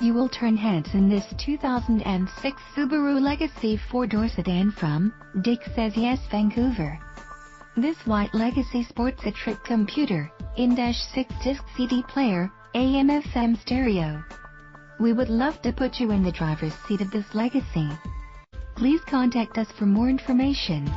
You will turn heads in this 2006 Subaru Legacy 4-door sedan from Dick Says Yes Vancouver. This white Legacy sports a trip computer, in-dash 6-disc CD player, AM-FM stereo. We would love to put you in the driver's seat of this Legacy. Please contact us for more information.